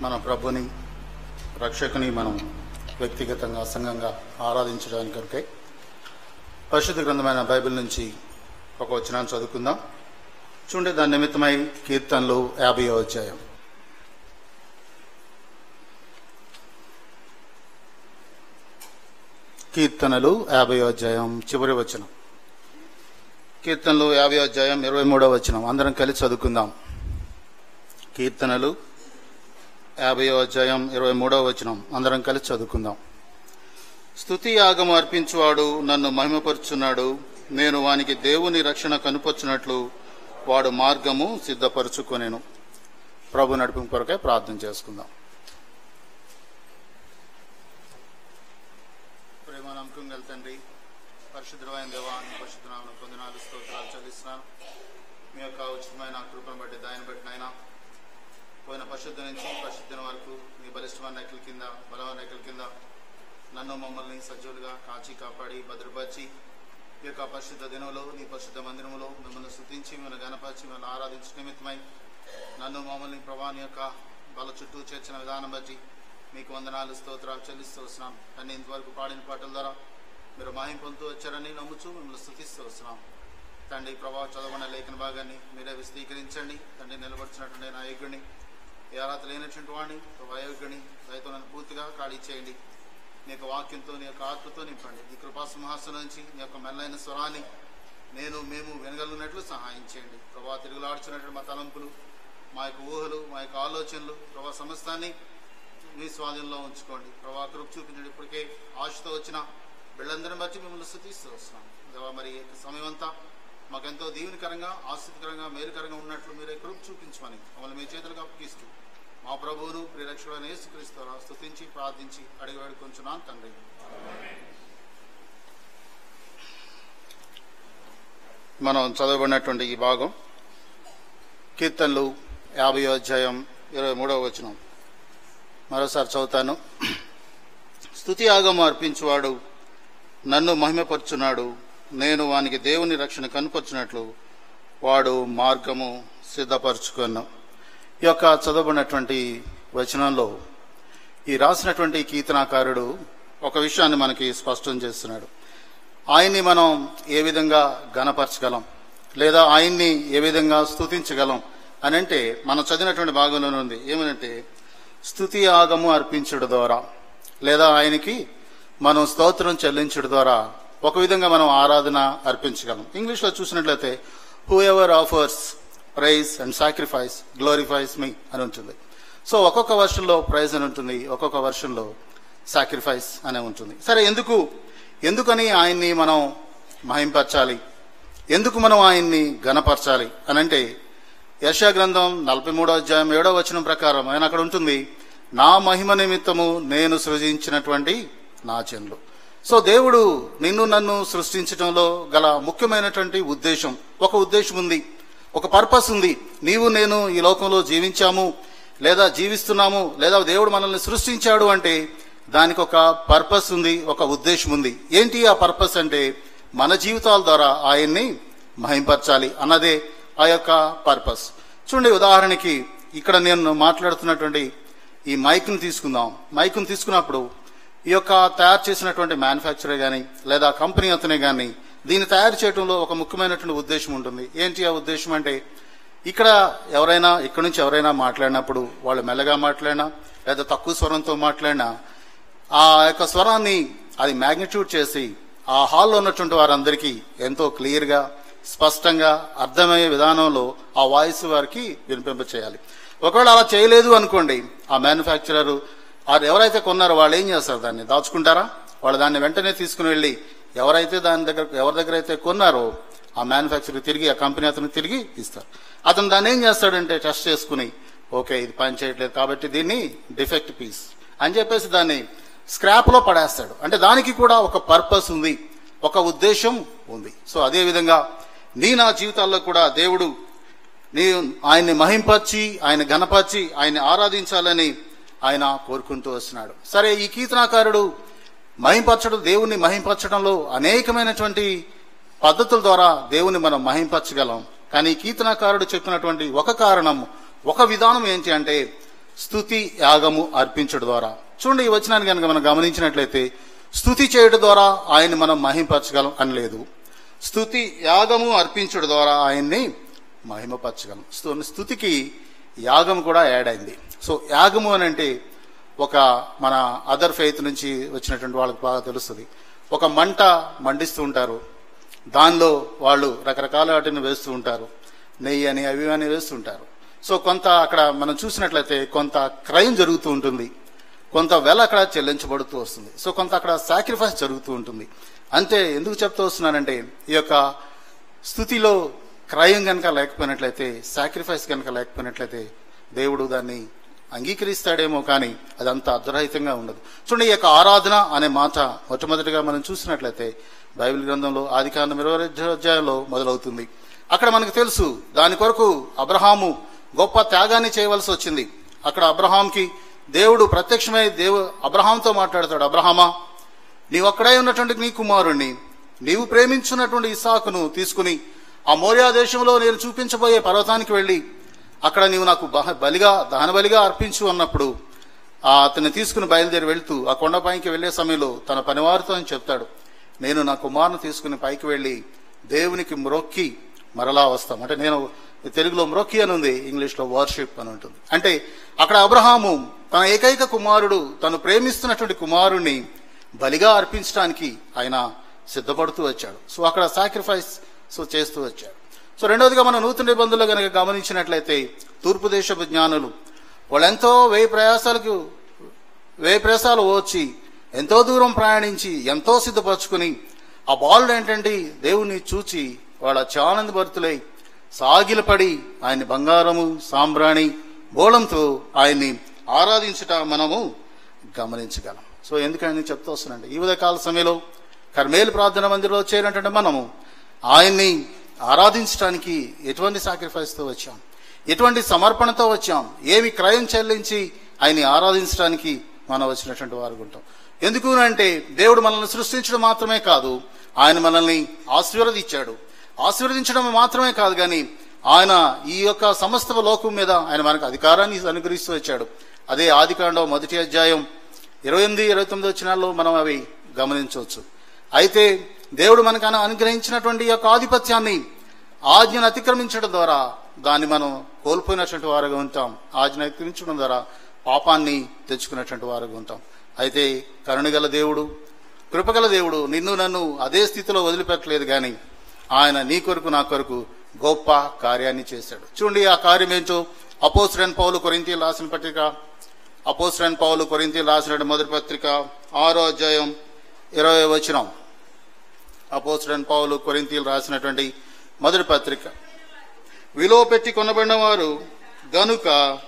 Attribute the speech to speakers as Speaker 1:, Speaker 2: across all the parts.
Speaker 1: మన ప్రభుని రక్షకుని మనం వ్యక్తిగతంగా సంఘంగా ఆరాధించడానికి కొరకై పరిశుద్ధ గ్రంథమైన బైబిల్ నుంచి ఒక వచనాన్ని చదువుకుందాం. చూడండి దాని నిమిత్తమై కీర్తనలు యాభై అధ్యాయం. కీర్తనలు యాభై అధ్యాయం చివరి వచనం. కీర్తనలు యాభై అధ్యాయం ఇరవై మూడవ వచనం. అందరం కలిసి చదువుకుందాం. కీర్తనలు యాభై అధ్యాయం ఇరవై మూడవ వచనం. అందరం కలిసి చదువుకుందాం. స్థుతి యాగం అర్పించువాడు నన్ను మహిమపరుచున్నాడు. నేను వానికి దేవుని రక్షణ కనుపొచ్చినట్లు వాడు మార్గము సిద్ధపరచుకొనేను. ప్రభు నడిపింపు కొరకే ప్రార్థన చేసుకుందాం. ప్రేమ నమ్మకం గల తండ్రి పరిశుద్ధమైన దేవాన్ని నీ పరిశుద్ధనామను పొందినాలు స్తోత్రాలు చదివిస్తున్నాను మీ యొక్క ఉచితమైన కృపను బట్టి దాన్ని బట్టి నైనా పోయిన పరిశుద్ధ నుంచి పరిశుద్ధం వరకు నీ బలిష్టమైన నెక్కల కింద బలమైన నెక్కల కింద నన్ను మమ్మల్ని సజీవులుగా కాచి కాపాడి భద్రపరిచి ఈ యొక్క పరిశుద్ధ దినంలో నీ పరిశుద్ధ మందిరంలో మిమ్మల్ని స్థుతించి మిమ్మల్ని గణపరిచి మిమ్మల్ని ఆరాధించిన నిమిత్తమై నన్ను మమ్మల్ని ప్రభాని యొక్క బల చుట్టూ చేర్చిన విధానం బట్టి మీకు వందనాలు స్తోత్రాలు చెల్లిస్తూ వస్తున్నాం. కానీ ఇంతవరకు పాడిన పాటల ద్వారా మీరు మాయం పొందుతూ వచ్చారని నమ్ముచూ మిమ్మల్ని స్థుతిస్తూ వస్తున్నాం. తండ్రి ప్రభావ చదవన లేఖన భాగాన్ని మీరే విశదీకరించండి. తండ్రి నిలబడుచున్నటువంటి నాయకుడిని ఏ అర్హత లేనటువంటి వాడిని ప్రభా యోగ్యుని దయతో నన్ను పూర్తిగా ఖాళీ చేయండి. నీ యొక్క వాక్యంతో నీ యొక్క ఆత్మతో నింపండి. నీ కృపా సింహాసనం నుంచి నీ యొక్క మెల్లైన స్వరాన్ని నేను మేము వినగలిగినట్లు సహాయం చేయండి. ప్రభా తిరుగులాడుచున్నటువంటి మా తలంపులు మా యొక్క ఊహలు మా యొక్క ఆలోచనలు ప్రభా సమస్తాన్ని మీ స్వాధీనంలో ఉంచుకోండి. ప్రభా కృప చూపించండి. ఇప్పటికే ఆశతో వచ్చిన బిళ్ళందరిని బట్టి మిమ్మల్ని స్థుతిస్తూ వస్తున్నాం. మరి సమయం అంతా మాకెంతో దీవునికరంగా ఆసక్తికరంగా మేలుకరంగా ఉన్నట్లు మీరే కృప చూపించమని మమ్మల్ని మీ చేతులకు అప్పగిస్తూ మా ప్రభువును ప్రియరక్షకుడైన యేసుక్రీస్తు స్తుతించి ప్రార్థించి అడిగి వేడుకొంచున్నాను తండ్రి. మనం చదవబడినటువంటి ఈ భాగం కీర్తనలు యాభై అధ్యాయం ఇరవై మూడవ వచనం. మరోసారి చదువుతాను. స్తుతి ఆగం అర్పించువాడు నన్ను మహిమపరుచున్నాడు. నేను వానికి దేవుని రక్షణ కనుకొచ్చినట్లు వాడు మార్గము సిద్ధపరచుకున్నాను. ఈ యొక్క చదవబడినటువంటి వచనంలో ఈ రాసినటువంటి కీర్తనాకారుడు ఒక విషయాన్ని మనకి స్పష్టం చేస్తున్నాడు. ఆయన్ని మనం ఏ విధంగా గణపరచగలం? లేదా ఆయన్ని ఏ విధంగా స్థుతించగలం అని అంటే మనం చదివినటువంటి భాగంలోనే ఉంది. ఏమనంటే స్థుతి ఆగము అర్పించడం ద్వారా లేదా ఆయనకి మనం స్తోత్రం చెల్లించడం ద్వారా ఒక విధంగా మనం ఆరాధన అర్పించగలం. ఇంగ్లీష్లో చూసినట్లయితే who ever offers praise and sacrifice glorifies me అని ఉంటుంది. సో ఒక్కొక్క వర్షంలో ప్రైజ్ అని ఉంటుంది ఒక్కొక్క వర్షంలో సాక్రిఫైస్ అనే ఉంటుంది. సరే ఎందుకు? ఎందుకని ఆయన్ని మనం మహింపరచాలి? ఎందుకు మనం ఆయన్ని గణపరచాలి అని అంటే యశా గ్రంథం నలభై మూడో అధ్యాయం ఏడో వచనం ప్రకారం ఆయన అక్కడ ఉంటుంది నా మహిమ నిమిత్తము నేను సృజించినటువంటి నా చెన్లు సో దేవుడు నిన్ను నన్ను సృష్టించడంలో గల ముఖ్యమైనటువంటి ఉద్దేశం. ఒక ఉద్దేశం ఉంది. ఒక పర్పస్ ఉంది. నీవు నేను ఈ లోకంలో జీవించాము లేదా జీవిస్తున్నాము లేదా దేవుడు మనల్ని సృష్టించాడు అంటే దానికి ఒక పర్పస్ ఉంది ఒక ఉద్దేశం ఉంది. ఏంటి ఆ పర్పస్ అంటే మన జీవితాల ద్వారా ఆయన్ని మహింపరచాలి అన్నదే ఆ యొక్క పర్పస్. చూడండి ఉదాహరణకి ఇక్కడ నేను మాట్లాడుతున్నటువంటి ఈ మైక్ను తీసుకుందాం. మైక్ను తీసుకున్నప్పుడు ఈ యొక్క తయారు చేసినటువంటి మ్యానుఫ్యాక్చరర్ కానీ లేదా కంపెనీ అతనే కానీ దీన్ని తయారు చేయడంలో ఒక ముఖ్యమైనటువంటి ఉద్దేశం ఉంటుంది. ఏంటి ఆ ఉద్దేశం అంటే ఇక్కడ ఎవరైనా ఇక్కడ నుంచి ఎవరైనా మాట్లాడినప్పుడు వాళ్ళు మెల్లగా మాట్లాడినా లేదా తక్కువ స్వరంతో మాట్లాడినా ఆ యొక్క స్వరాన్ని అది మ్యాగ్నిట్యూడ్ చేసి ఆ హాల్లో ఉన్నటువంటి వారందరికీ ఎంతో క్లియర్గా స్పష్టంగా అర్థమయ్యే విధానంలో ఆ వాయిస్ వారికి వినిపింప చేయాలి ఒకవేళ అలా చేయలేదు అనుకోండి ఆ మ్యానుఫ్యాక్చరర్ వారు ఎవరైతే కొన్నారో వాళ్ళు ఏం చేస్తారు దాన్ని? దాచుకుంటారా? వాళ్ళు దాన్ని వెంటనే తీసుకుని వెళ్ళి ఎవరైతే దాని దగ్గర ఎవరి దగ్గర అయితే కొన్నారో ఆ మ్యానుఫ్యాక్చర్ తిరిగి ఆ కంపెనీ అతను తిరిగి ఇస్తారు. అతను దాన్ని ఏం చేస్తాడంటే టెస్ట్ చేసుకుని ఓకే ఇది పని చేయట్లేదు కాబట్టి దీన్ని డిఫెక్ట్ పీస్ అని చెప్పేసి దాన్ని స్క్రాప్లో పడేస్తాడు. అంటే దానికి కూడా ఒక పర్పస్ ఉంది ఒక ఉద్దేశం ఉంది. సో అదే విధంగా నీ నా జీవితాల్లో కూడా దేవుడు నీ ఆయన్ని మహింపర్చి ఆయన గణపరిచి ఆయన్ని ఆరాధించాలని ఆయన కోరుకుంటూ వస్తున్నాడు. సరే ఈ కీర్తనాకారుడు మహింపరచడం దేవుణ్ణి మహింపరచడంలో అనేకమైనటువంటి పద్ధతుల ద్వారా దేవుని మనం మహింపరచగలం. కానీ కీర్తనాకారుడు చెప్పినటువంటి ఒక కారణం ఒక విధానం ఏంటి అంటే స్థుతి యాగము అర్పించడం ద్వారా. చూడండి ఈ వచనాన్ని కనుక మనం గమనించినట్లయితే స్థుతి చేయడం ద్వారా ఆయన్ని మనం మహింపరచగలం అని లేదు. స్థుతి యాగము అర్పించడం ద్వారా ఆయన్ని మహిమపరచగలం. స్థుతికి యాగం కూడా యాడ్ అయింది. సో యాగము అని అంటే ఒక మన అదర్ ఫెయిత్ నుంచి వచ్చినటువంటి వాళ్ళకి బాగా తెలుస్తుంది. ఒక మంట మండిస్తూ ఉంటారు. దానిలో వాళ్ళు రకరకాల వాటిని వేస్తూ ఉంటారు. నెయ్యి అని అవి అని వేస్తుంటారు సో కొంత అక్కడ మనం చూసినట్లయితే కొంత క్రైమ్ జరుగుతూ ఉంటుంది. కొంత వెల అక్కడ చెల్లించబడుతూ వస్తుంది. సో కొంత అక్కడ సాక్రిఫైస్ జరుగుతూ ఉంటుంది. అంతే ఎందుకు చెప్తూ వస్తున్నానంటే ఈ యొక్క స్థుతిలో క్రయం కనుక లేకపోయినట్లయితే సాక్రిఫైస్ కనుక లేకపోయినట్లయితే దేవుడు దాన్ని అంగీకరిస్తాడేమో కానీ అదంతా అర్ధరహితంగా ఉండదు. చూడండి ఈ యొక్క ఆరాధన అనే మాట మొట్టమొదటిగా మనం చూసినట్లయితే బైబిల్ గ్రంథంలో ఆది కాండం ఇరవై అధ్యాయంలో మొదలవుతుంది. అక్కడ మనకు తెలుసు దాని కొరకు అబ్రహాము గొప్ప త్యాగాన్ని చేయవలసి వచ్చింది. అక్కడ అబ్రహాంకి దేవుడు ప్రత్యక్షమై దేవు అబ్రహాంతో మాట్లాడతాడు అబ్రహామా నీవు అక్కడే ఉన్నటువంటి నీ కుమారుణ్ణి నీవు ప్రేమించున్నటువంటి ఇసాకును తీసుకుని ఆ మోరియా దేశంలో నేను చూపించబోయే పర్వతానికి వెళ్ళి అక్కడ నీవు నాకు బలిగా దహన బలిగా అర్పించు అన్నప్పుడు ఆ అతన్ని తీసుకుని బయలుదేరి వెళ్తూ ఆ కొండపైకి వెళ్ళే సమయంలో తన పనివారితో అని చెప్తాడు నేను నా కుమారుని తీసుకుని పైకి వెళ్ళి దేవునికి మ్రొక్కి మరలా వస్తాం. అంటే నేను తెలుగులో మ్రొక్కి అని ఉంది ఇంగ్లీష్లో వార్షిప్ అని ఉంటుంది. అంటే అక్కడ అబ్రహాము తన ఏకైక కుమారుడు తను ప్రేమిస్తున్నటువంటి కుమారుణ్ణి బలిగా అర్పించడానికి ఆయన సిద్ధపడుతూ వచ్చాడు. సో అక్కడ సాక్రిఫైస్ సో చేస్తూ వచ్చారు. సో రెండవదిగా మన నూతన నిబంధనలు కనుక గమనించినట్లయితే తూర్పు దేశపు జ్ఞానులు వాళ్ళెంతో వేయి ప్రయాసాలకు వేయి ప్రయాసాలు వచ్చి ఎంతో దూరం ప్రయాణించి ఎంతో సిద్ధపరచుకుని ఆ బాలుడు ఏంటంటే దేవుణ్ణి చూచి వాళ్ళ చానంద భర్తులై సాగిలపడి ఆయన బంగారము సాంబ్రాణి బోళంతో ఆయన్ని ఆరాధించుట మనము గమనించగలం. సో ఎందుకని చెప్తూ వస్తున్నాండి ఈ ఉదయకాల సమయంలో కర్మేలు ప్రార్థన మందిరంలో చేరినటువంటి మనము ఆయన్ని ఆరాధించడానికి ఎటువంటి సాక్రిఫైస్తో వచ్చాం? ఎటువంటి సమర్పణతో వచ్చాం? ఏమి క్రయం చెల్లించి ఆయన్ని ఆరాధించడానికి మనం వచ్చినటువంటి వారు ఉంటాం. ఎందుకు అంటే దేవుడు మనల్ని సృష్టించడం మాత్రమే కాదు ఆయన మనల్ని ఆశీర్వదించాడు. ఆశీర్వదించడం మాత్రమే కాదు కానీ ఆయన ఈ యొక్క సమస్త లోకం మీద ఆయన మనకు అధికారాన్ని అనుగ్రహిస్తూ వచ్చాడు. అదే ఆదికాండం మొదటి అధ్యాయం ఇరవై ఎనిమిది ఇరవై తొమ్మిది వచ్చినాల్లో మనం అవి గమనించవచ్చు. అయితే దేవుడు మనకు అనుగ్రహించినటువంటి యొక్క ఆధిపత్యాన్ని ఆజ్ఞను అతిక్రమించడం ద్వారా దాన్ని మనం కోల్పోయినటువంటి వారుగా ఉంటాం. ఆజ్ఞ అతిక్రమించడం ద్వారా పాపాన్ని తెచ్చుకున్నటువంటి వారుగా ఉంటాం. అయితే కరుణగల దేవుడు కృపగల దేవుడు నిన్ను నన్ను అదే స్థితిలో వదిలిపెట్టలేదు కానీ ఆయన నీ కొరకు నా కొరకు గొప్ప కార్యాన్ని చేశాడు. చూడండి ఆ కార్యం ఏంటో? అపోస్రన్ పౌలు కొరింతి రాసిన పత్రిక. అపోస్రన్ పౌలు కొరింతి రాసిన మొదటి పత్రిక ఆరో అధ్యాయం ఇరవై వచనం. అపోస్రన్ పావులు కొరింతీలు రాసినటువంటి మొదటి పత్రిక. విలువ పెట్టి కొనబడిన వారు గనుక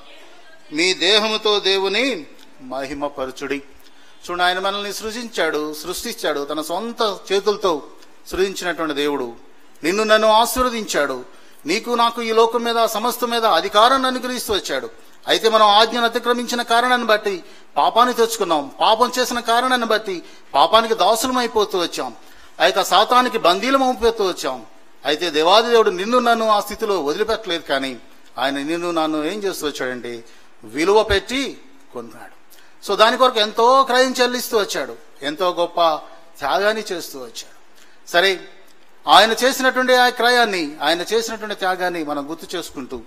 Speaker 1: మీ దేహముతో దేవుని మహిమపరచుడి. చూడండి ఆయన మనల్ని సృజించాడు సృష్టించాడు తన సొంత చేతులతో సృజించినటువంటి దేవుడు. నిన్ను నన్ను ఆశీర్వదించాడు. నీకు నాకు ఈ లోకం మీద సమస్త మీద అధికారాన్ని అనుగ్రహిస్తూ వచ్చాడు. అయితే మనం ఆజ్ఞను అతిక్రమించిన కారణాన్ని బట్టి పాపాన్ని తెచ్చుకున్నాం. పాపం చేసిన కారణాన్ని బట్టి పాపానికి దాసులం అయిపోతూ వచ్చాం. ఆ యొక్క బందీలు బందీలం అయిపోతూ వచ్చాం అయితే దేవాది దేవుడు నిన్ను నన్ను ఆ స్థితిలో వదిలిపెట్టలేదు కానీ ఆయన నిన్ను నన్ను ఏం చేస్తూ వచ్చాడంటే విలువ పెట్టి కొన్నాడు. సో దాని కొరకు ఎంతో క్రయం చెల్లిస్తూ వచ్చాడు. ఎంతో గొప్ప త్యాగాన్ని చేస్తూ వచ్చాడు. సరే ఆయన చేసినటువంటి ఆ క్రయాన్ని ఆయన చేసినటువంటి త్యాగాన్ని మనం గుర్తు చేసుకుంటూ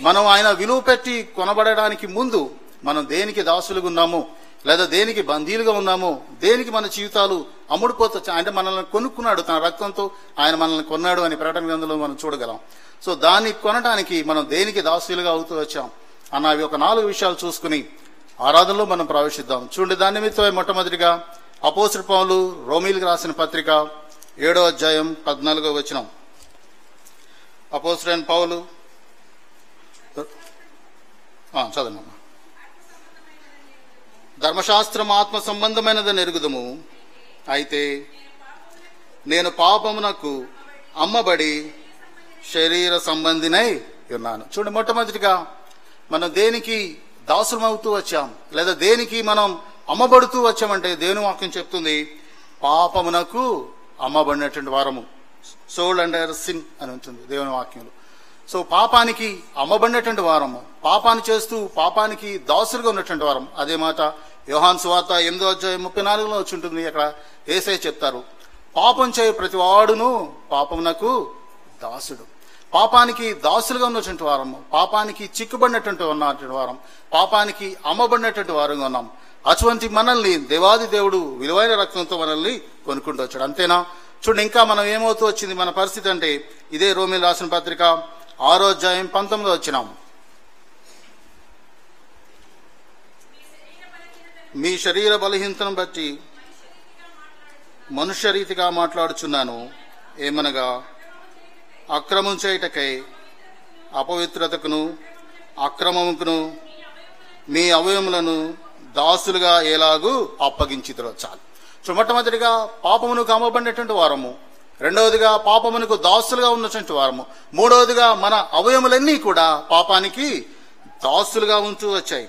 Speaker 1: మనం ఆయన విలువ పెట్టి కొనబడడానికి ముందు మనం దేనికి దాసులుగా ఉన్నామో లేదా దేనికి బందీలుగా ఉన్నామో దేనికి మన జీవితాలు అమ్ముడుపోతా అంటే మనల్ని కొనుక్కున్నాడు తన రక్తంతో ఆయన మనల్ని కొన్నాడు అని ప్రకటన గ్రంథంలో మనం చూడగలం. సో దాన్ని కొనడానికి మనం దేనికి దాసులుగా అవుతూ వచ్చాం? అన్న అవి ఒక నాలుగు విషయాలు చూసుకుని ఆరాధనలో మనం ప్రవేశిద్దాం. చూడండి దాని నిమిత్తమై మొట్టమొదటిగా అపోసరి పౌలు రోమిల్కి రాసిన పత్రిక ఏడో అధ్యాయం పద్నాలుగో వచనం. అపోసరైన పౌలు ఆ, చదవండి. అమ్మా. ధర్మశాస్త్రం ఆత్మ సంబంధమైనదని ఎరుగుదము. అయితే నేను పాపమునకు అమ్మబడి శరీర సంబంధినై ఉన్నాను. చూడండి మొట్టమొదటిగా మనం దేనికి దాసులమవుతూ వచ్చాం లేదా దేనికి మనం అమ్మబడుతూ వచ్చామంటే దేవుని వాక్యం చెప్తుంది పాపమునకు అమ్మబడినటువంటి వారము. సోల్ అండ్ సిన్ అని ఉంటుంది దేవుని వాక్యంలో. సో పాపానికి అమ్మబడినటువంటి వారము పాపాన్ని చేస్తూ పాపానికి దాసులుగా ఉన్నటువంటి వారం అదే మాట యోహాన్ సువార్త ఎనిమిదో అధ్యాయం ముప్పై నాలుగులో వచ్చి ఉంటుంది. అక్కడ ఏసై చెప్తారు పాపం చేయ ప్రతి వాడును పాపమునకు దాసుడు. పాపానికి దాసులుగా ఉన్నటువంటి వారము పాపానికి చిక్కుబడినటువంటి ఉన్నటువంటి వారం పాపానికి అమ్మబడినటువంటి వారంగా ఉన్నాం. అటువంటి మనల్ని దేవాది దేవుడు విలువైన రక్తంతో మనల్ని కొనుక్కుంటూ వచ్చాడు. అంతేనా? చూడండి ఇంకా మనం ఏమవుతూ వచ్చింది? మన పరిస్థితి అంటే ఇదే రోమిల్ రాసిన పత్రిక ఆరో అధ్యాయం పంతొమ్మిదో వచ్చినాం. మీ శరీర బలహీనతను బట్టి మనుష్య రీతిగా మాట్లాడుచున్నాను. ఏమనగా అక్రమం చేయుటకై అపవిత్రతకును అక్రమముకును మీ అవయములను దాసులుగా ఎలాగూ అప్పగించితురో చాలు. సో మొట్టమొదటిగా పాపమునకు అమ్మబడినటువంటి వారము రెండవదిగా పాపమునకు దాసులుగా ఉన్నటువంటి వారము మూడవదిగా మన అవయములన్నీ కూడా పాపానికి దాసులుగా ఉంటూ వచ్చాయి.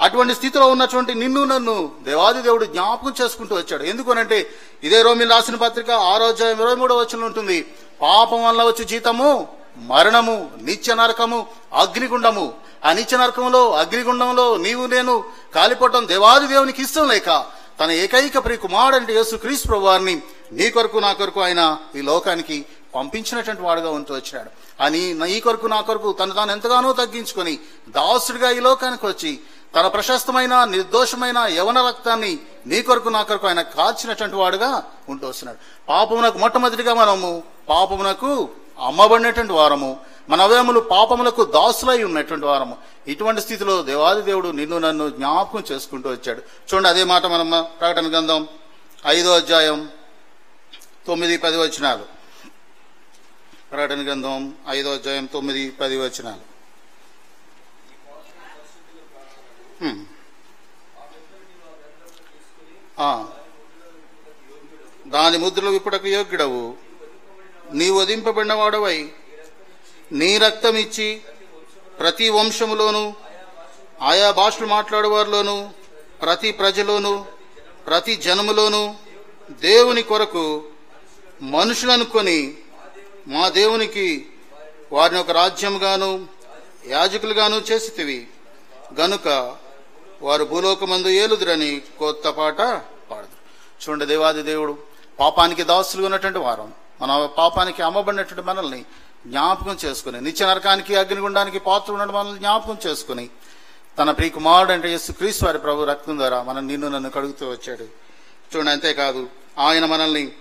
Speaker 1: అటువంటి స్థితిలో ఉన్నటువంటి నిన్ను నన్ను దేవాది దేవుడు జ్ఞాపకం చేసుకుంటూ వచ్చాడు. ఎందుకనంటే ఇదే రోమిల్ రాసిన పత్రిక ఆరోగ్యం ఇరవై మూడో వచ్చిన ఉంటుంది. పాపం వల్ల వచ్చి జీతము మరణము నిత్య నరకము అగ్నిగుండము. ఆ నిత్య నరకంలో అగ్నిగుండంలో నీవు నేను కాలిపోవటం దేవాది దేవునికి ఇష్టం లేక తన ఏకైక ప్రియ కుమారుడంటే యేసు క్రీస్తు ప్రభువారిని నీ కొరకు నా కొరకు ఆయన ఈ లోకానికి పంపించినటువంటి వాడుగా ఉంటూ వచ్చినాడు. అని నీ కొరకు నా కొరకు తను తాను ఎంతగానో తగ్గించుకొని దాసుడిగా ఈ లోకానికి వచ్చి తన ప్రశస్తమైన నిర్దోషమైన యవన రక్తాన్ని నీ కొరకు నా కొరకు ఆయన కాల్చినటువంటి వాడుగా ఉంటూ వస్తున్నాడు. పాపమునకు మొట్టమొదటిగా మనము పాపమునకు అమ్మబడినటువంటి వారము మన అవయములు పాపములకు దాసులై ఉన్నటువంటి వారము. ఇటువంటి స్థితిలో దేవాది దేవుడు నిన్ను నన్ను జ్ఞాపకం చేసుకుంటూ వచ్చాడు. చూడండి అదే మాట మనం ప్రకటన గ్రంథం ఐదో అధ్యాయం తొమ్మిది పది వచ్చినాలు ప్రకటన గ్రంథం ఐదో అధ్యాయం తొమ్మిది పది వచనాలు. దాని ముద్రలు విప్పుటకు యోగ్యుడవు. నీ వధింపబడినవాడవై నీ రక్తం ఇచ్చి ప్రతి వంశములోను ఆయా భాషలు మాట్లాడేవారిలోను ప్రతి ప్రజలోను ప్రతి జనములోను దేవుని కొరకు మనుషులను కొని మా దేవునికి వారిని ఒక రాజ్యముగాను యాజకులుగాను చేసితివి. గనుక వారు భూలోకమందు ఏలుదురని కొత్త పాట పాడదు చూడండి దేవాది దేవుడు పాపానికి దాసులు ఉన్నటువంటి వారం. మన పాపానికి అమ్మబడినటువంటి మనల్ని జ్ఞాపకం చేసుకుని నిత్య నరకానికి అగ్నిగుండానికి పాత్ర ఉన్న మనల్ని జ్ఞాపకం చేసుకుని తన ప్రియ కుమారుడు అంటే యేసు క్రీస్తు వారి ప్రభు రక్తం ద్వారా మనం నిన్ను నన్ను కడుగుతూ వచ్చాడు. చూడండి అంతేకాదు ఆయన మనల్ని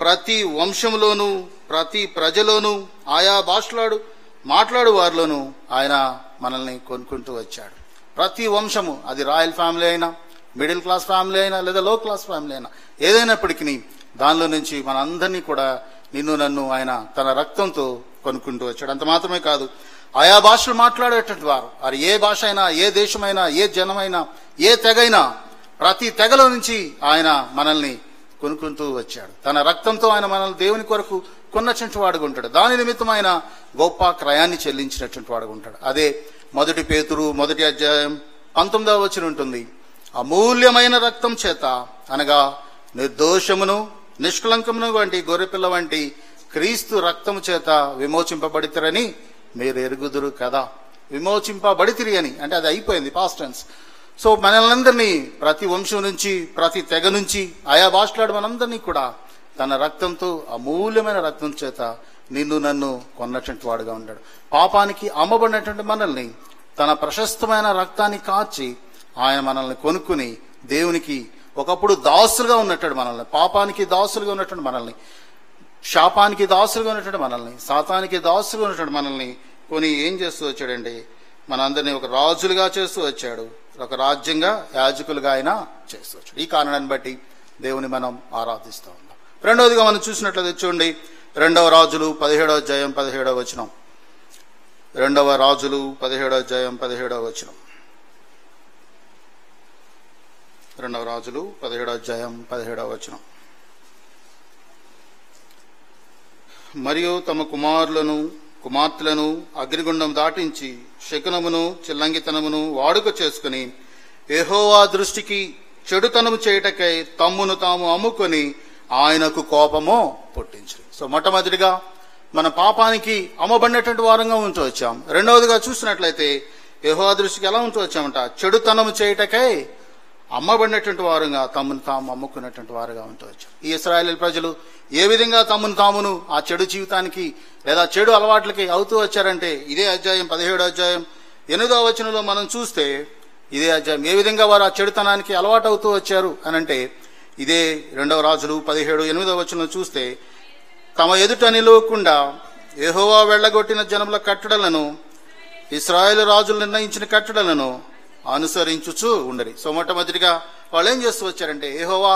Speaker 1: ప్రతి వంశంలోనూ ప్రతి ప్రజలోనూ ఆయా భాషలాడు మాట్లాడు వారిలోనూ ఆయన మనల్ని కొనుక్కుంటూ వచ్చాడు. ప్రతి వంశము అది రాయల్ ఫ్యామిలీ అయినా మిడిల్ క్లాస్ ఫ్యామిలీ అయినా లేదా లో క్లాస్ ఫ్యామిలీ అయినా ఏదైనప్పటికీ దానిలో నుంచి మనందరినీ కూడా నిన్ను నన్ను ఆయన తన రక్తంతో కొనుక్కుంటూ వచ్చాడు. అంత మాత్రమే కాదు ఆయా భాషలు మాట్లాడేటటువంటి వారు వారు ఏ భాష అయినా ఏ దేశమైనా ఏ జనమైనా ఏ తెగైనా ప్రతి తెగలో నుంచి ఆయన మనల్ని కొనుక్కుంటూ వచ్చాడు. తన రక్తంతో ఆయన మనల్ని దేవుని కొరకు కొన్నటువంటి వాడుగా ఉంటాడు. దాని నిమిత్తం ఆయన గొప్ప క్రయాన్ని చెల్లించినటువంటి వాడుగా ఉంటాడు. అదే మొదటి పేతురు మొదటి అధ్యాయం పంతొమ్మిదవ వచ్చిన ఉంటుంది. అమూల్యమైన రక్తం చేత అనగా నిర్దోషమును నిష్కలంకమును వంటి గొర్రెపిల్ల వంటి క్రీస్తు రక్తము చేత విమోచింపబడితరని మీరు ఎరుగుదురు కదా. విమోచింపబడితిరి అని. అంటే అది అయిపోయింది పాస్టెన్స్ సో మనల్నందరినీ ప్రతి వంశం నుంచి ప్రతి తెగ నుంచి ఆయా భాషలాడు మనందరినీ కూడా తన రక్తంతో అమూల్యమైన రక్తం చేత నిన్ను నన్ను కొన్నటువంటి వాడుగా ఉన్నాడు పాపానికి అమ్మబడినటువంటి మనల్ని తన ప్రశస్తమైన రక్తాన్ని కాచి ఆయన మనల్ని కొనుక్కుని దేవునికి ఒకప్పుడు దాసులుగా ఉన్నట్టు మనల్ని పాపానికి దాసులుగా ఉన్నటువంటి మనల్ని శాపానికి దాసులుగా ఉన్నటువంటి మనల్ని సాతానికి దాసులుగా ఉన్నటువంటి మనల్ని కొని ఏం చేస్తూ వచ్చాడండి? మనందరినీ ఒక రాజులుగా చేస్తూ వచ్చాడు. ఒక రాజ్యంగా యాజకులుగా ఆయన చేస్తూ ఈ కారణాన్ని బట్టి దేవుని మనం ఆరాధిస్తూ ఉన్నాం. రెండవదిగా మనం చూసినట్లయితే చూడండి రెండవ రాజులు పదిహేడవ జయం పదిహేడవ వచనం. రెండవ రాజులు పదిహేడవ జయం పదిహేడవ వచనం. రెండవ రాజులు పదిహేడవ జయం పదిహేడవ వచనం. మరియు తమ కుమారులను కుమార్తెలను అగ్నిగుండం దాటించి శకునమును చిల్లంగితనమును వాడుక చేసుకుని ఎహోవా దృష్టికి చెడుతనము చేయుటకై తమ్మును తాము అమ్ముకొని ఆయనకు కోపము పుట్టించు సో మొట్టమొదటిగా మన పాపానికి అమ్మబడినటువంటి వారంగా ఉంటూ వచ్చాం. రెండవదిగా చూసినట్లయితే యహోవా దృష్టికి ఎలా ఉంటూ వచ్చామంట? చెడుతనము చేయుటకై అమ్మబడినటువంటి వారుగా తమను తాము అమ్ముకున్నటువంటి వారుగా ఉండవచ్చు ఈ ఇస్రాయేల్ ప్రజలు ఏ విధంగా తమను తామును ఆ చెడు జీవితానికి లేదా చెడు అలవాట్లకి అవుతూ వచ్చారంటే ఇదే అధ్యాయం పదిహేడో అధ్యాయం ఎనిమిదో వచనంలో మనం చూస్తే ఇదే అధ్యాయం ఏ విధంగా వారు ఆ చెడుతనానికి అలవాటు అవుతూ వచ్చారు అని అంటే ఇదే రెండవ రాజులు పదిహేడు ఎనిమిదో వచనంలో చూస్తే తమ ఎదుట నిలవకుండా ఎహోవా వెళ్ళగొట్టిన జనముల కట్టడలను ఇస్రాయేల్ రాజులు నిర్ణయించిన కట్టడలను అనుసరించుచు ఉండరి. సో మొట్టమొదటిగా వాళ్ళు ఏం చేస్తూ వచ్చారంటే ఏహోవా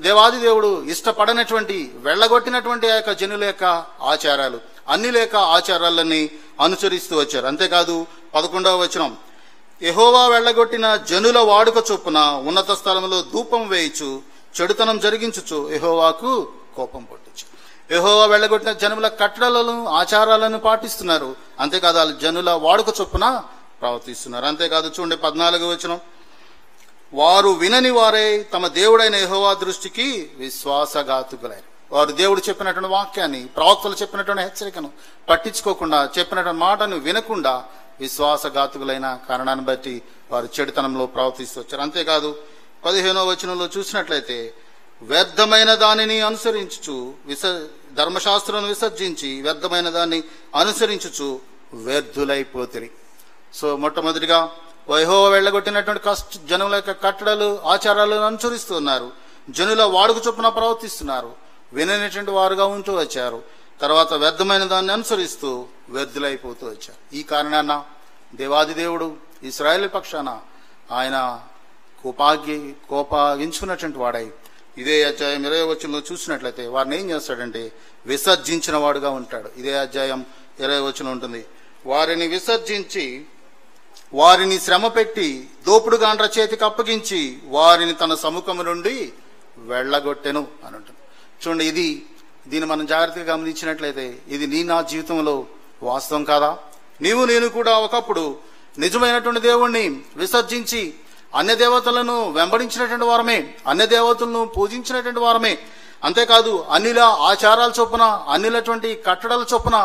Speaker 1: దేవాది దేవుడు ఇష్టపడనటువంటి వెళ్ళగొట్టినటువంటి ఆ యొక్క జనుల యొక్క ఆచారాలు అన్ని లేక ఆచారాలన్నీ అనుసరిస్తూ వచ్చారు. అంతేకాదు పదకొండవ వచనం ఎహోవా వెళ్ళగొట్టిన జనుల వాడుక చొప్పున ఉన్నత స్థలంలో ధూపం వేయించు చెడుతనం జరిగించుచు ఎహోవాకు కోపం పొట్టించు. ఎహోవా వెళ్ళగొట్టిన జనుల కట్టడలను ఆచారాలను పాటిస్తున్నారు. అంతేకాదు వాళ్ళ జనుల వాడుక చొప్పున ప్రవర్తిస్తున్నారు. అంతేకాదు చూడండి పద్నాలుగు వచనం. వారు వినని వారే తమ దేవుడైన యహోవా దృష్టికి విశ్వాసఘాతుకులైన వారు దేవుడు చెప్పినటువంటి వాక్యాన్ని ప్రవక్తలు చెప్పినటువంటి హెచ్చరికను పట్టించుకోకుండా చెప్పినటువంటి మాటను వినకుండా విశ్వాసఘాతుకులైన కారణాన్ని బట్టి వారు చెడుతనంలో ప్రవర్తిస్తూ వచ్చారు. అంతేకాదు పదిహేనో వచనంలో చూసినట్లయితే వ్యర్థమైన దానిని అనుసరించుచు విస ధర్మశాస్త్రం విసర్జించి వ్యర్థమైన దాన్ని అనుసరించుచు వ్యర్థులైపోతిరి. సో మొట్టమొదటిగా వైహో వెళ్ళగొట్టినటువంటి కష్ట జనుల యొక్క కట్టడలు ఆచారాలను అనుసరిస్తున్నారు జనుల వాడుక చొప్పున ప్రవర్తిస్తున్నారు. విననటువంటి వారుగా ఉంటూ వచ్చారు. తర్వాత వ్యర్థమైన దాన్ని అనుసరిస్తూ వ్యర్థులైపోతూ వచ్చారు. ఈ కారణాన దేవాది దేవుడు ఇస్రాయేల్ పక్షాన ఆయన కోపాగి కోపాగించుకున్నటువంటి వాడై ఇదే అధ్యాయం ఇరవై వచనంలో చూసినట్లయితే వారిని ఏం చేస్తాడంటే విసర్జించిన వాడుగా ఉంటాడు. ఇదే అధ్యాయం ఇరవై వచనం ఉంటుంది. వారిని విసర్జించి వారిని శ్రమ పెట్టి దోపుడుగాండ్ర చేతికి అప్పగించి వారిని తన సముఖము నుండి వెళ్ళగొట్టెను అని ఉంటుంది చూడండి ఇది దీన్ని మనం జాగ్రత్తగా గమనించినట్లయితే ఇది నీ నా జీవితంలో వాస్తవం కాదా? నీవు నేను కూడా ఒకప్పుడు నిజమైనటువంటి దేవుణ్ణి విసర్జించి అన్య దేవతలను వెంబడించినటువంటి వారమే అన్య దేవతలను పూజించినటువంటి వారమే. అంతేకాదు అన్నిల ఆచారాల చొప్పున అన్నిలటువంటి కట్టడల చొప్పున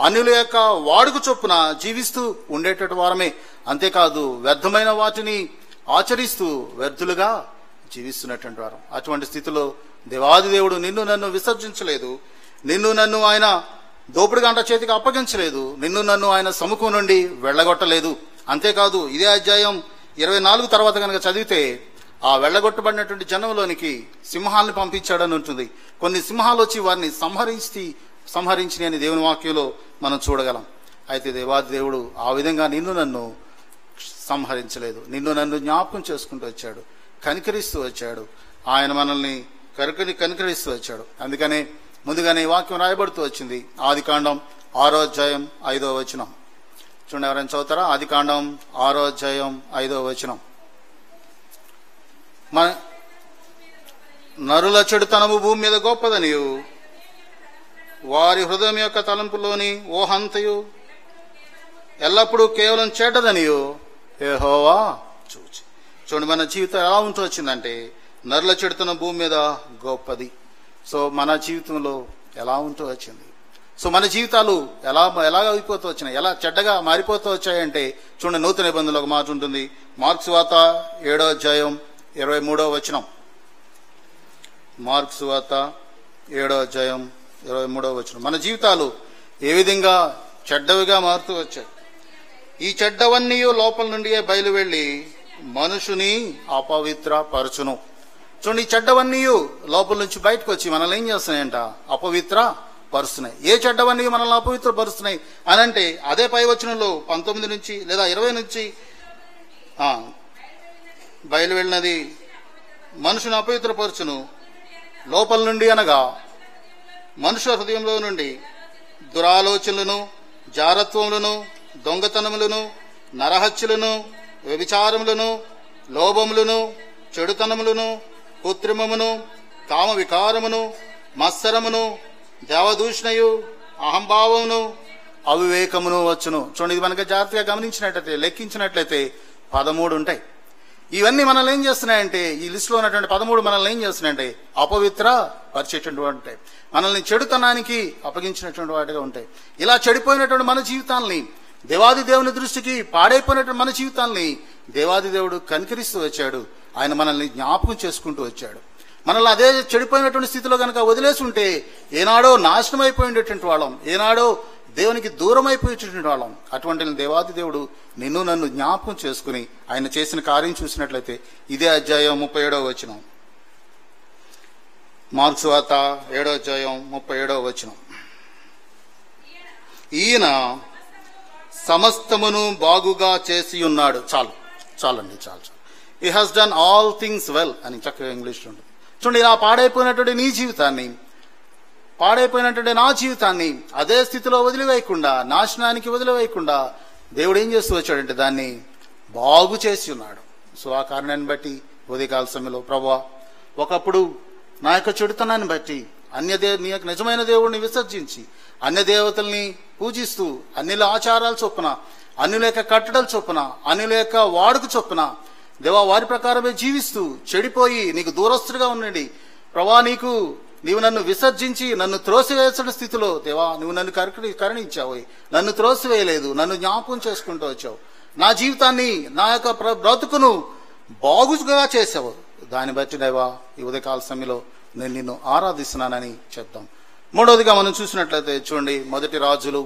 Speaker 1: అన్యుల యొక్క వాడుక చొప్పున జీవిస్తూ ఉండేటటు వారమే. అంతేకాదు వ్యర్థమైన వాటిని ఆచరిస్తూ వ్యర్థులుగా జీవిస్తున్నటువంటి వారు. అటువంటి స్థితిలో దేవాది దేవుడు నిన్ను నన్ను విసర్జించలేదు. నిన్ను నన్ను ఆయన దోపుడు గంట చేతికి అప్పగించలేదు. నిన్ను నన్ను ఆయన సముఖం నుండి వెళ్ళగొట్టలేదు. అంతేకాదు ఇదే అధ్యాయం ఇరవై నాలుగు తర్వాత కనుక చదివితే ఆ వెళ్ళగొట్టబడినటువంటి జనంలోనికి సింహాలను పంపించాడని ఉంటుంది. కొన్ని సింహాలు వచ్చి వారిని సంహరించి సంహరించి అని దేవుని వాక్యంలో మనం చూడగలం. అయితే దేవాది దేవుడు ఆ విధంగా నిన్ను నన్ను సంహరించలేదు. నిన్ను నన్ను జ్ఞాపకం చేసుకుంటూ వచ్చాడు. కనికరిస్తూ వచ్చాడు. ఆయన మనల్ని కరుకని కనికరిస్తూ వచ్చాడు. అందుకనే ముందుగానే వాక్యం రాయబడుతూ వచ్చింది. ఆది కాండం ఆరో అధ్యాయం ఐదో వచనం. చూడండి ఎవరైనా చదువుతారా? ఆది కాండం ఆరో అధ్యాయం ఐదో వచనం. మన నరుల చెడుతనము భూమి మీద గొప్పదనియు. వారి హృదయం యొక్క తలంపులోని ఓహంతయు ఎల్లప్పుడూ కేవలం చెడ్డదనియు. ఏహోవా చూచి. చూడండి మన జీవితం ఎలా ఉంటూ వచ్చిందంటే నరుల చెడుతున్న భూమి మీద గొప్పది. సో మన జీవితంలో ఎలా ఉంటూ వచ్చింది సో మన జీవితాలు ఎలా ఎలా అయిపోతూ వచ్చినాయి ఎలా చెడ్డగా మారిపోతూ వచ్చాయంటే చూడండి నూతన నిబంధనలు ఒక మాట ఉంటుంది. మార్క్స్ వాత ఏడో అధ్యాయం ఇరవై మూడో వచనం. మార్క్స్ వాత ఏడో అధ్యాయం ఇరవై మూడవ వచ్చిన మన జీవితాలు ఏ విధంగా చెడ్డవిగా మారుతూ వచ్చాయి. ఈ చెడ్డవన్నీ లోపల నుండియే బయలు వెళ్ళి మనుషుని అపవిత్ర పరచును చూడండి ఈ చెడ్డవన్నీ లోపల నుంచి బయటకు వచ్చి మనల్ని ఏం చేస్తున్నాయంట? అపవిత్ర పరుస్తున్నాయి ఏ చెడ్డవన్నీ మనల్ని అపవిత్ర పరుస్తున్నాయి అని అంటే అదే పై వచనంలో పంతొమ్మిది నుంచి లేదా ఇరవై నుంచి బయలు వెళ్ళినది మనుషుని అపవిత్రపరచును. లోపల నుండి అనగా మనుషుల హృదయంలో నుండి దురాలోచనలను జారత్వములను దొంగతనములను నరహత్యలను వ్యభిచారములను లోభములను చెడుతనములను కృత్రిమమును కామ వికారమును మత్సరమును దేవదూషణయు అహంభావమును అవివేకమును వచ్చును. చూడండి ఇది మనకి జాగ్రత్తగా గమనించినట్లయితే లెక్కించినట్లయితే పదమూడు ఉంటాయి. ఇవన్నీ మనల్ని ఏం చేస్తున్నాయంటే ఈ లిస్టులో ఉన్నటువంటి పదమూడు మనల్ని ఏం చేస్తున్నాయంటే అపవిత్ర పరిచేటువంటి ఉంటాయి. మనల్ని చెడుతనానికి అప్పగించినటువంటి వాటిగా ఉంటాయి. ఇలా చెడిపోయినటువంటి మన జీవితాల్ని దేవాది దేవుని దృష్టికి పాడైపోయినటువంటి మన జీవితాల్ని దేవాది దేవుడు కనికరిస్తూ వచ్చాడు. ఆయన మనల్ని జ్ఞాపకం చేసుకుంటూ వచ్చాడు. మనల్ని అదే చెడిపోయినటువంటి స్థితిలో కనుక వదిలేసుంటే ఏనాడో నాశనం అయిపోయినటువంటి వాళ్ళం. ఏనాడో దేవునికి దూరం అయిపోయేటటువంటి వాళ్ళం. అటువంటి దేవాది దేవుడు నిన్ను నన్ను జ్ఞాపకం చేసుకుని ఆయన చేసిన కార్యం చూసినట్లయితే ఇదే అధ్యాయం ముప్పై ఏడవ వచనం. మార్క్స్ వార్త ఏడో అధ్యాయం ముప్పై ఏడవ వచనం. ఈయన సమస్తమును బాగుగా చేసి ఉన్నాడు. చాలు చాలండి చాలు చాలు. ఈ has done all things well అని చక్కగా ఇంగ్లీష్లో ఉంటుంది. చూడండి ఇలా పాడైపోయినటువంటి నీ జీవితాన్ని పాడైపోయినటువంటి నా జీవితాన్ని అదే స్థితిలో వదిలివేయకుండా నాశనానికి వదిలివేయకుండా దేవుడు ఏం చేస్తూ వచ్చాడంటే దాన్ని బాగు చేసి ఉన్నాడు. సో ఆ కారణాన్ని బట్టి ఉదయకాల సమయంలో ప్రభా ఒకప్పుడు నా యొక్క చెడుతనాన్ని బట్టి అన్యదే నీ యొక్క నిజమైన దేవుడిని విసర్జించి అన్య దేవతల్ని పూజిస్తూ అన్నిల ఆచారాల చొప్పున అన్యుల యొక్క కట్టడల చొప్పున అన్యుల యొక్క వాడుక చొప్పున దేవా వారి ప్రకారమే జీవిస్తూ చెడిపోయి నీకు దూరస్తుడిగా ఉండండి. ప్రభా నీకు నీవు నన్ను విసర్జించి నన్ను త్రోసివేసిన స్థితిలో దేవా నువ్వు నన్ను కరుణ కరణించావు. నన్ను త్రోసివేయలేదు నన్ను జ్ఞాపకం చేసుకుంటూ వచ్చావు. నా జీవితాన్ని నా యొక్క బ్రతుకును బాగుగా చేసావు. దాన్ని బట్టి దేవా ఈ ఉదయకాల సమయంలో నేను నిన్ను ఆరాధిస్తున్నానని చెప్తాం. మూడవదిగా మనం చూసినట్లయితే చూడండి మొదటి రాజులు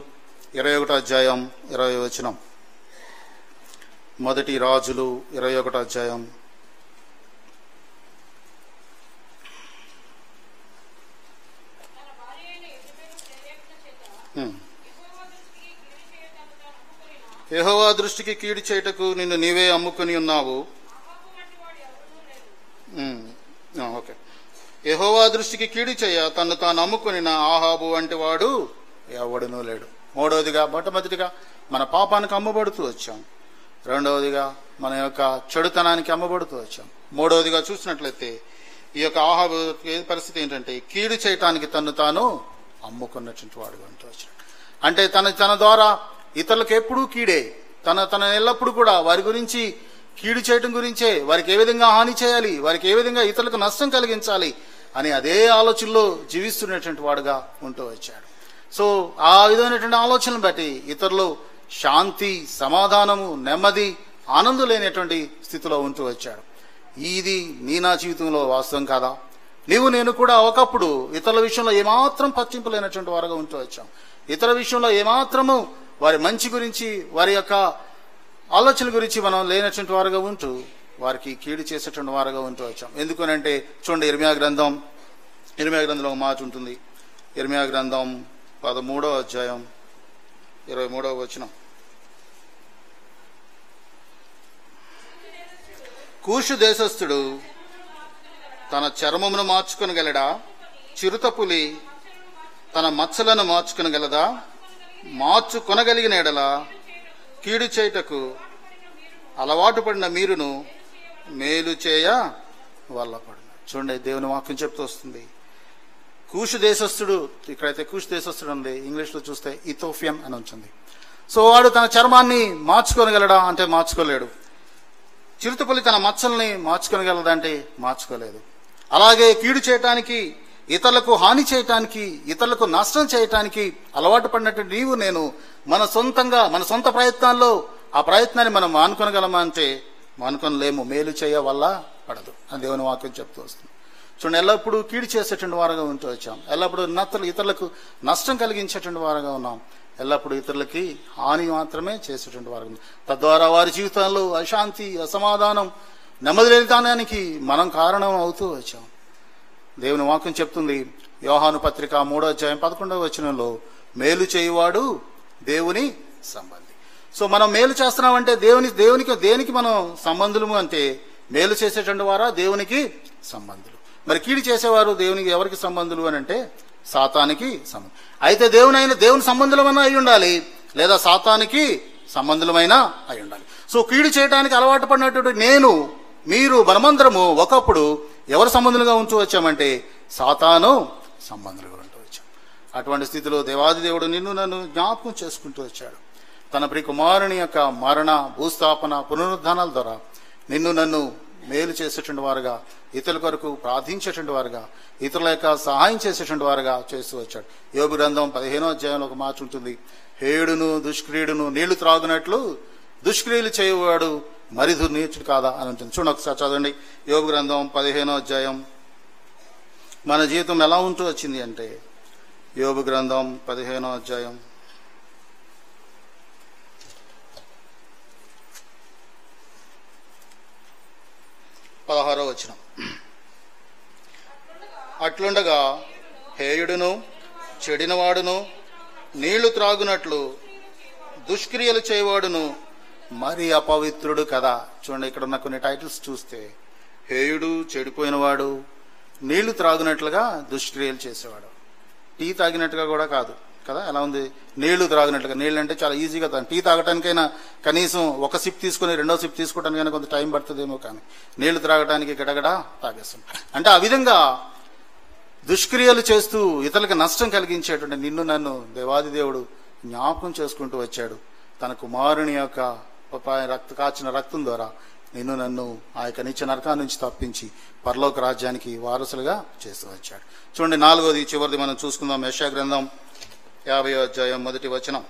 Speaker 1: ఇరవై ఒకటో అధ్యాయం ఇరవై వచనం. మొదటి రాజులు ఇరవై ఒకటో అధ్యాయం.
Speaker 2: యహోవా దృష్టికి కీడు చేయటకు
Speaker 1: నిన్ను నీవే అమ్ముకుని ఉన్నావు
Speaker 2: అహాబు వంటి వాడు ఎవడూ లేడు
Speaker 1: ఉమ్, ఆ, ఓకే యహోవా దృష్టికి కీడు చేయ తను తాను అమ్ముకుని నా ఆహాబు వంటి వాడు ఎవడునూ లేడు. మూడవదిగా మొట్టమొదటిగా మన పాపానికి అమ్మబడుతూ వచ్చాం. రెండవదిగా మన యొక్క చెడుతనానికి అమ్మబడుతూ వచ్చాం. మూడవదిగా చూసినట్లయితే ఈ యొక్క ఆహాబు ఏ పరిస్థితి ఏంటంటే కీడు చేయటానికి తను తాను అమ్ముకున్నటువంటి వాడు అంటూ వచ్చాడు అంటే తన తన ద్వారా ఇతరులకు ఎప్పుడూ కీడే తన తన ఎల్లప్పుడూ కూడా వారి గురించి కీడు చేయటం గురించే వారికి ఏ విధంగా హాని చేయాలి వారికి ఏ విధంగా ఇతరులకు నష్టం కలిగించాలి అని అదే ఆలోచనలో జీవిస్తున్నటువంటి వాడుగా ఉంటూ వచ్చాడు. సో ఆ విధమైనటువంటి ఆలోచనలు బట్టి ఇతరులు శాంతి సమాధానము నెమ్మది ఆనందం లేనటువంటి స్థితిలో ఉంటూ వచ్చాడు. ఇది నీ నా జీవితంలో వాస్తవం కాదా? నీవు నేను కూడా ఒకప్పుడు ఇతరుల విషయంలో ఏమాత్రం పట్టింపు లేనటువంటి వారుగా ఉంటూ వచ్చాం. ఇతర విషయంలో ఏమాత్రము వారి మంచి గురించి వారి యొక్క ఆలోచన గురించి మనం లేనటువంటి వారుగా ఉంటూ వారికి కీడు చేసేటువంటి వారుగా ఉంటూ వచ్చాం. ఎందుకనంటే చూడండి ఇర్మియా గ్రంథం ఇర్మియా గ్రంథంలో ఒక మాట ఉంటుంది. ఇర్మియా గ్రంథం పదమూడవ అధ్యాయం ఇరవై మూడవ వచనం. కూషు దేశస్థుడు తన చర్మమును మార్చుకొనగలడా చిరుతపులి తన మచ్చలను మార్చుకొనగలదా మార్చుకొనగలిగిన ఎడల కీడు చేయుటకు అలవాటు పడిన మీరును మేలు చేయ వల్లపడిన. చూడండి దేవుని వాక్యం చెప్తూ వస్తుంది. కూషు దేశస్థుడు ఇక్కడైతే కూషు దేశస్థుడు ఉంది ఇంగ్లీష్లో చూస్తే ఇథోఫియన్ అని ఉంటుంది సో వాడు తన చర్మాన్ని మార్చుకోనగలడా అంటే మార్చుకోలేడు. చిరుతపులి తన మచ్చల్ని మార్చుకోగలదంటే మార్చుకోలేదు. అలాగే కీడు చేయటానికి ఇతరులకు హాని చేయటానికి ఇతరులకు నష్టం చేయటానికి అలవాటు పడినట్టు నీవు నేను మన సొంతంగా మన సొంత ప్రయత్నాల్లో ఆ ప్రయత్నాన్ని మనం మానుకొనగలమా అంటే మానుకొనలేము మేలు చేయ వల్ల పడదు. అని దేవుని వాక్యం చెప్తూ వస్తుంది. చూడండి ఎల్లప్పుడూ కీడు చేసేటువంటి వారుగా ఉంటూ వచ్చాం. ఎల్లప్పుడూ నత్తలు ఇతరులకు నష్టం కలిగించేటువంటి వారుగా ఉన్నాం. ఎల్లప్పుడూ ఇతరులకి హాని మాత్రమే చేసేటువంటి వారు తద్వారా వారి జీవితంలో అశాంతి అసమాధానం నెమ్మది లేనిదానానికి మనం కారణం అవుతూ వచ్చాం. దేవుని వాక్యం చెప్తుంది వ్యవహాను పత్రిక మూడో అధ్యాయం పదకొండవ వచనంలో మేలు చేయువాడు దేవుని సంబంధం. సో మనం మేలు చేస్తున్నామంటే దేవుని దేవునికి దేనికి మనం సంబంధులము అంటే మేలు చేసేటువంటి వారా? దేవునికి సంబంధులు. మరి కీడు చేసేవారు దేవునికి ఎవరికి సంబంధులు అని అంటే సాతానికి సంబంధం అయితే దేవునైన దేవుని సంబంధులమైనా అయి ఉండాలి లేదా సాతానికి సంబంధులమైన అయి ఉండాలి. సో కీడు చేయడానికి అలవాటు పడినటువంటి నేను మీరు మనమందరము ఒకప్పుడు ఎవరు సంబంధులుగా ఉంచు వచ్చామంటే సాతాను సంబంధులుగా ఉంటూ వచ్చాం. అటువంటి స్థితిలో దేవాది దేవుడు నిన్ను నన్ను జ్ఞాపకం చేసుకుంటూ వచ్చాడు. తన ప్రి కుమారుని యొక్క మరణ భూస్థాపన పునరుద్ధానాల ద్వారా నిన్ను నన్ను మేలు చేసేటువంటి వారుగా ఇతరుల కొరకు ప్రార్థించేటువంటి వారుగా ఇతరుల యొక్క సహాయం చేసేటువంటి వారుగా చేస్తూ వచ్చాడు. యోగు గ్రంథం పదిహేనో అధ్యాయంలో ఒక మాట ఉంటుంది. హేడును దుష్క్రియుడును నీళ్ళు త్రాగునట్లు దుష్క్రియలు చేయవాడు మరి దుర్నీచుడు కాదా అని ఉంటుంది. చూడండి ఒకసారి చదవండి. యోగు గ్రంథం పదిహేనో అధ్యాయం మన జీవితం ఎలా ఉంటూ వచ్చింది అంటే యోగు గ్రంథం పదిహేనో అధ్యాయం పదహారో వచ్చిన అట్లుండగా హేయుడును చెడినవాడును నీళ్ళు త్రాగునట్లు దుష్క్రియలు చేయవాడును మరి అపవిత్రుడు కదా. చూడండి ఇక్కడ ఉన్న కొన్ని టైటిల్స్ చూస్తే హేయుడు చెడిపోయినవాడు నీళ్ళు త్రాగునట్లుగా దుష్క్రియలు చేసేవాడు. టీ తాగినట్టుగా కూడా కాదు. కదా ఎలా ఉంది? నీళ్ళు త్రాగినట్లుగా. నీళ్ళు అంటే చాలా ఈజీగా తాగు టీ తాగటానికైనా కనీసం ఒక సిప్ తీసుకుని రెండో సిప్ తీసుకోవడానికైనా కొంత టైం పడుతుందేమో కానీ నీళ్ళు త్రాగటానికి గడగడ తాగేస్తాం. అంటే ఆ విధంగా దుష్క్రియలు చేస్తూ ఇతరులకు నష్టం కలిగించేటువంటి నిన్ను నన్ను దేవాది దేవుడు జ్ఞాపకం చేసుకుంటూ వచ్చాడు. తన కుమారుని యొక్క రక్త కాచిన రక్తం ద్వారా నిన్ను నన్ను ఆ యొక్క నిత్య నరకా నుంచి తప్పించి పరలోక రాజ్యానికి వారసులుగా చేస్తూ వచ్చాడు. చూడండి నాలుగోది చివరిది మనం చూసుకుందాం. యశా గ్రంథం యాభై అధ్యాయం మొదటి వచనం.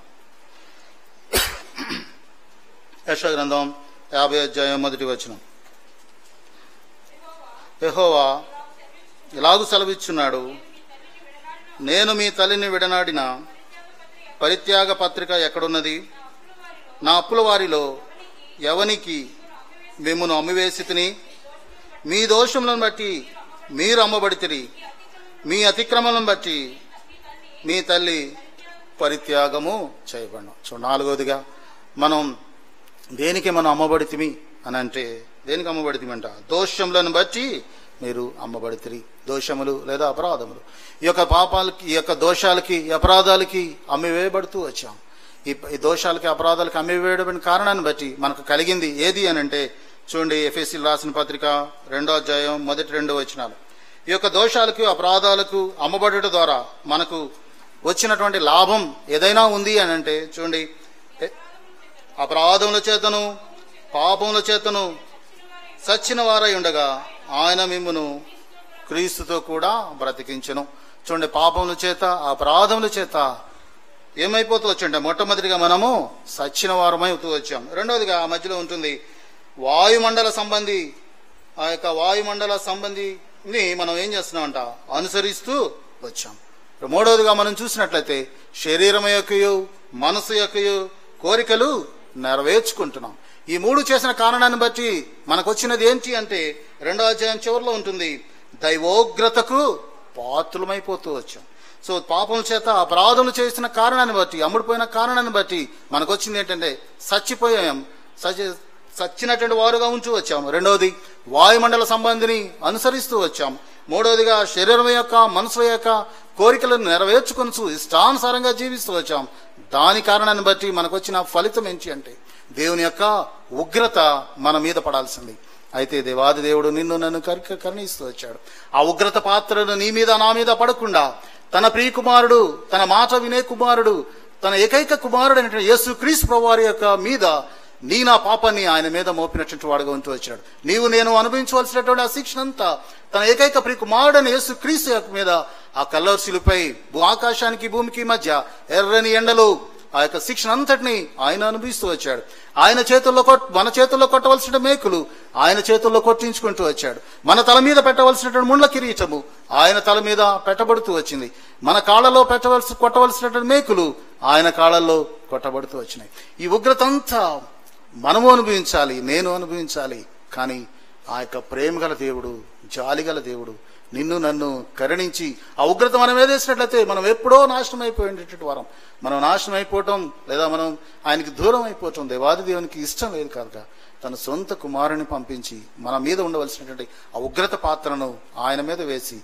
Speaker 1: యశగ్రంథం యాభై అధ్యాయం మొదటి వచనం. యహోవా ఇలాగు సెలవిచ్చున్నాడు నేను మీ తల్లిని విడనాడిన పరిత్యాగ పత్రిక ఎక్కడున్నది? నా అప్పుల వారిలో ఎవనికి మిమ్మను అమ్మివేసి తిని మీ దోషములను బట్టి మీరు అమ్మబడితిరి. మీ అతిక్రమలను బట్టి మీ తల్లి పరిత్యాగము చేయబడిన. సో నాలుగోదిగా మనం దేనికి మనం అమ్మబడితిమి అని అంటే దేనికి అమ్మబడితిమంట? దోషములను బట్టి మీరు అమ్మబడితిరి. దోషములు లేదా అపరాధములు. ఈ యొక్క పాపాలకి ఈ యొక్క దోషాలకి అపరాధాలకి అమ్మివేయబడుతూ వచ్చాం. ఈ దోషాలకి అపరాధాలకి అమ్మివేయబడిన కారణాన్ని బట్టి మనకు కలిగింది ఏది అని అంటే చూడండి ఎఫ్ఎస్సి రాసిన పత్రిక రెండో అధ్యాయం మొదటి రెండో వచనాలు. ఈ యొక్క దోషాలకు అపరాధాలకు అమ్మబడుట ద్వారా మనకు వచ్చినటువంటి లాభం ఏదైనా ఉంది అని అంటే చూడండి అపరాధముల చేతను పాపముల చేతను సచ్చిన వారై ఉండగా ఆయన మిమ్మును క్రీస్తుతో కూడా బ్రతికించను. చూడండి పాపముల చేత అపరాధముల చేత ఏమైపోతూ వచ్చంటే మొట్టమొదటిగా మనము సచ్చిన వారమై అవుతూ వచ్చాం. రెండవదిగా ఆ మధ్యలో ఉంటుంది వాయుమండల సంబంధి ఆ యొక్క వాయుమండల సంబంధిని మనం ఏం చేస్తున్నామంట? అనుసరిస్తూ వచ్చాం. మూడవదిగా మనం చూసినట్లయితే శరీరం యొక్కయు మనసు యొక్కయు కోరికలు నెరవేర్చుకుంటున్నాం. ఈ మూడు చేసిన కారణాన్ని బట్టి మనకు వచ్చినది ఏంటి అంటే రెండో అధ్యాయం చివరిలో ఉంటుంది దైవోగ్రతకు పాత్రులమైపోతూ వచ్చాం. సో పాపం చేత అపరాధములు చేసిన కారణాన్ని బట్టి అమ్ముడుపోయిన కారణాన్ని బట్టి మనకు వచ్చింది ఏంటంటే చచ్చిపోయాం సచి చచ్చినటువంటి వారుగా ఉంచు వచ్చాము. రెండవది వాయుమండల సంబంధిని అనుసరిస్తూ వచ్చాం. మూడవదిగా శరీరం యొక్క మనసు యొక్క కోరికలను నెరవేర్చుకొని ఇష్టానుసారంగా జీవిస్తూ వచ్చాం. దాని కారణాన్ని బట్టి మనకు వచ్చిన ఫలితం ఏంటి అంటే దేవుని యొక్క ఉగ్రత మన మీద పడాల్సింది. అయితే దేవాది దేవుడు నిన్ను నన్ను కరిక కరుణిస్తూ వచ్చాడు. ఆ ఉగ్రత పాత్రను నీ మీద నా మీద పడకుండా తన ప్రియ కుమారుడు తన మాట వినే కుమారుడు తన ఏకైక కుమారుడు అనేటువంటి యేసు క్రీస్తు ప్రభువారి యొక్క మీద నీ నా పాపాన్ని ఆయన మీద మోపినటువంటి వాడుగా ఉంటూ వచ్చాడు నీవు నేను అనుభవించవలసినటువంటి ఆ శిక్షణ అంతా తన ఏకైక ప్రియ కుమారుడని యేసు క్రీస్తు యొక్క మీద ఆ కల్లర్సులపై భూ ఆకాశానికి భూమికి మధ్య ఎర్రని ఎండలు ఆ యొక్క శిక్షణ అంతటిని ఆయన అనుభవిస్తూ వచ్చాడు. ఆయన చేతుల్లో కొట్ మన చేతుల్లో కొట్టవలసిన మేకులు ఆయన చేతుల్లో కొట్టించుకుంటూ వచ్చాడు. మన తల మీద పెట్టవలసినటువంటి ముండ్ల కిరీటము ఆయన తల మీద పెట్టబడుతూ వచ్చింది. మన కాళ్ళలో పెట్టవలసి కొట్టవలసినటువంటి మేకులు ఆయన కాళ్ళల్లో కొట్టబడుతూ వచ్చినాయి. ఈ ఉగ్రత అంతా మనము అనుభవించాలి నేను అనుభవించాలి కానీ ఆ యొక్క ప్రేమ గల దేవుడు జాలిగల దేవుడు నిన్ను నన్ను కరుణించి ఆ ఉగ్రత మనం ఏదేసినట్లయితే మనం ఎప్పుడో నాశనం అయిపోయేటటువంటి వారం. మనం నాశనం అయిపోవటం లేదా మనం ఆయనకి దూరం అయిపోవటం దేవాది దేవునికి ఇష్టం లేదు కనుక తన సొంత కుమారుని పంపించి మన మీద ఉండవలసినటువంటి ఆ ఉగ్రత పాత్రను ఆయన మీద వేసి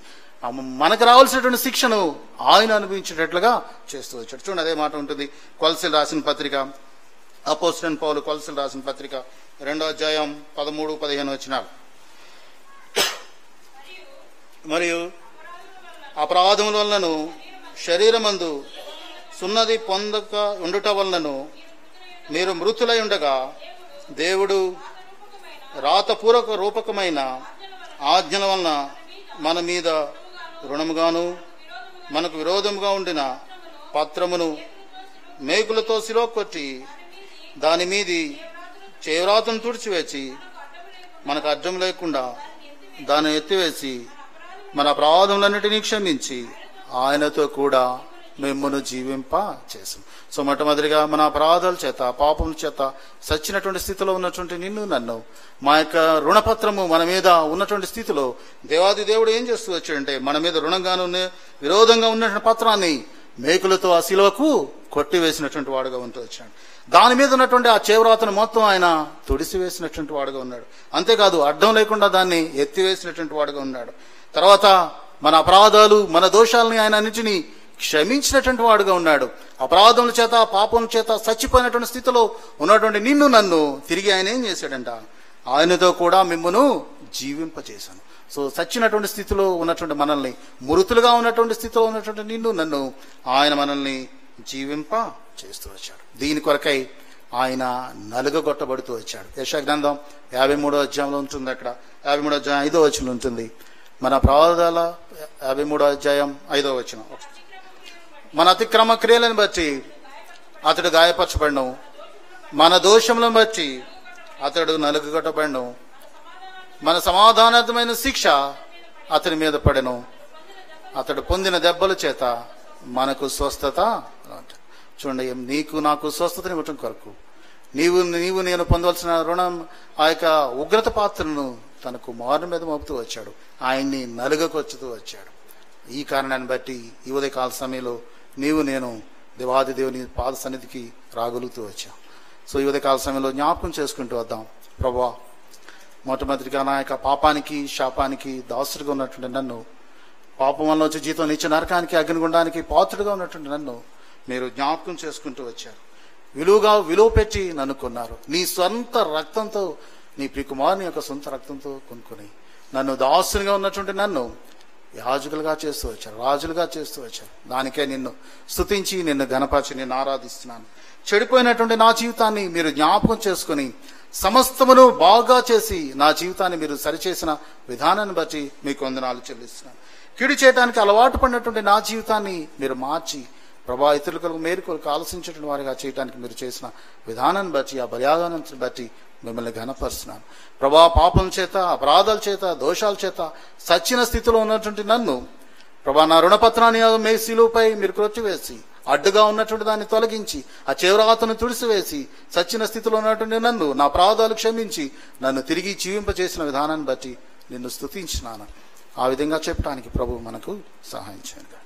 Speaker 1: మనకు రావాల్సినటువంటి శిక్షను ఆయన అనుభవించేటట్లుగా చేస్తూ వచ్చాడు. చూడండి అదే మాట ఉంటుంది కొలసలు రాసిన పత్రిక అపోస్టన్ పౌలు కొలసలు రాసిన పత్రిక రెండో అధ్యాయం పదమూడు పదిహేను వచ్చినాడు మరియు అపరాధముల వలనను శరీరమందు సున్నది పొందక ఉండుట వలనను మీరు మృతులై ఉండగా దేవుడు రాతపూర్వక రూపకమైన ఆజ్ఞల వలన మన మీద రుణముగాను మనకు విరోధముగా ఉండిన పత్రమును మేకులతో శిలో కొట్టి దాని మీది చేవ్రాతను తుడిచివేసి మనకు అర్థం లేకుండా దాన్ని ఎత్తివేసి మన అపరాధములన్నిటినీ క్షమించి ఆయనతో కూడా మిమ్మల్ని జీవింప చేసాం సో మొట్టమొదటిగా మన అపరాధాల చేత పాపం చేత సచ్చినటువంటి స్థితిలో ఉన్నటువంటి నిన్ను నన్ను మా యొక్క రుణపత్రము మన మీద ఉన్నటువంటి స్థితిలో దేవాది దేవుడు ఏం చేస్తూ వచ్చాడంటే మన మీద రుణంగాను విరోధంగా ఉన్నటువంటి పత్రాన్ని మేకులతో ఆ శిలువకు కొట్టివేసినటువంటి వాడుగా ఉంటూ వచ్చాడు. దాని మీద ఉన్నటువంటి ఆ చేవరాతను మొత్తం ఆయన తుడిసివేసినటువంటి వాడుగా ఉన్నాడు. అంతేకాదు అడ్డం లేకుండా దాన్ని ఎత్తివేసినటువంటి వాడుగా ఉన్నాడు. తర్వాత మన అపరాధాలు మన దోషాలని ఆయన అన్నింటినీ క్షమించినటువంటి వాడుగా ఉన్నాడు. అపరాధముల చేత పాపం చేత చచ్చిపోయినటువంటి స్థితిలో ఉన్నటువంటి నిన్ను నన్ను తిరిగి ఆయన ఏం చేశాడంట? ఆయనతో కూడా మిమ్మను జీవింపజేశాను సో చచ్చినటువంటి స్థితిలో ఉన్నటువంటి మనల్ని మృతులుగా ఉన్నటువంటి స్థితిలో ఉన్నటువంటి నిన్ను నన్ను ఆయన మనల్ని జీవింప చేస్తూ వచ్చాడు. దీని కొరకై ఆయన నలుగగొట్టబడుతూ వచ్చాడు. యశా గ్రంథం యాభై మూడో అధ్యాయంలో ఉంటుంది అక్కడ. యాభై మూడో అధ్యాయం ఐదో వచనం ఉంటుంది. మన ప్రవాదాల యాభై మూడో అధ్యాయం ఐదో వచనం. మన అతిక్రమ క్రియలను బట్టి అతడు గాయపరచబడను. మన దోషములను బట్టి అతడు నలుగుగొట్టబడను. మన సమాధానమైన శిక్ష అతని మీద పడను. అతడు పొందిన దెబ్బల చేత మనకు స్వస్థత చూడండి నీకు నాకు స్వస్థతని ఇవ్వటం కొరకు. నీవు నీవు నేను పొందవలసిన రుణం ఆ యొక్క ఉగ్రత పాత్రను తన కుమారుని మీద మోపుతూ వచ్చాడు. ఆయన్ని నలుగకొచ్చుతూ వచ్చాడు. ఈ కారణాన్ని బట్టి ఈ ఉదయకాల సమయంలో నీవు నేను దేవాది దేవుని పాద సన్నిధికి రాగలుగుతూ వచ్చాం. సో ఈ ఉదయకాల సమయంలో జ్ఞాపకం చేసుకుంటూ వద్దాం. ప్రభా మొట్టమొదటిగా నా యొక్క పాపానికి శాపానికి దాసుడిగా ఉన్నటువంటి నన్ను పాపం వల్ల వచ్చి జీతం నిత్య నరకానికి అగ్నిగుండానికి పాత్రుడుగా ఉన్నటువంటి నన్ను మీరు జ్ఞాపకం చేసుకుంటూ వచ్చారు. విలువగా విలువ పెట్టి నన్ను కొన్నారు. నీ సొంత రక్తంతో నీ ప్రికుమారుని యొక్క సొంత రక్తంతో కొనుక్కొని నన్ను దాసునిగా ఉన్నటువంటి నన్ను యాజకులుగా చేస్తూ వచ్చారు రాజులుగా చేస్తూ వచ్చారు. దానికే నిన్ను స్తుతించి నిన్ను గణపరిచి నిన్ను ఆరాధిస్తున్నాను. చెడిపోయినటువంటి నా జీవితాన్ని మీరు జ్ఞాపకం చేసుకుని సమస్తమును బాగా చేసి నా జీవితాన్ని మీరు సరిచేసిన విధానాన్ని బట్టి మీకు వందనాలు చెల్లిస్తున్నాను. కిడి చేయడానికి అలవాటు పడినటువంటి నా జీవితాన్ని మీరు మార్చి ప్రభా ఇతరులకు మేలుకొలకు ఆలోచించేటువంటి వారిగా చేయడానికి మీరు చేసిన విధానాన్ని బట్టి ఆ బలియాదానాన్ని బట్టి మిమ్మల్ని ఘనపరుస్తున్నాను. ప్రభా పాపం చేత అపరాధాల చేత దోషాల చేత సచ్చిన స్థితిలో ఉన్నటువంటి నన్ను ప్రభా నా రుణపత్రాన్ని మే శిలువపై మీరు క్రొచ్చివేసి అడ్డుగా ఉన్నటువంటి దాన్ని తొలగించి ఆ చివరాతను తుడిసివేసి సచ్చిన స్థితిలో ఉన్నటువంటి నన్ను నా ప్రాధాలు క్షమించి నన్ను తిరిగి జీవింపజేసిన విధానాన్ని బట్టి నిన్ను స్తుతించినాను. ఆ విధంగా చెప్పడానికి ప్రభు మనకు సహాయం చేయండి.